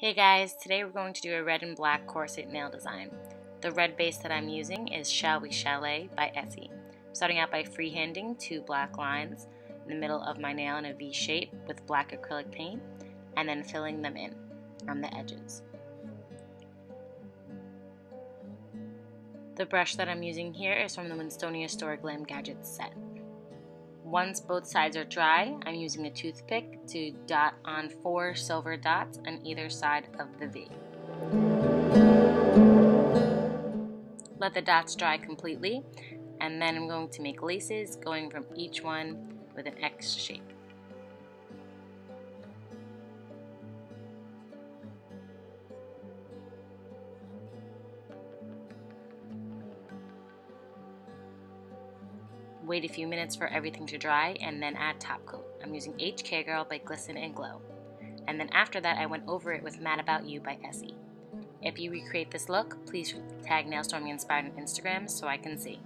Hey guys, today we're going to do a red and black corset nail design. The red base that I'm using is Shall We Chalet by Essie. Starting out by freehanding two black lines in the middle of my nail in a V shape with black acrylic paint and then filling them in on the edges. The brush that I'm using here is from the Winstonia Store Glam Gadgets set. Once both sides are dry, I'm using a toothpick to dot on four silver dots on either side of the V. Let the dots dry completely, and then I'm going to make laces going from each one with an X shape. Wait a few minutes for everything to dry and then add top coat. I'm using HK Girl by Glisten and Glow. And then after that I went over it with Mad About You by Essie. If you recreate this look, please tag Nailstorming Inspired on Instagram so I can see.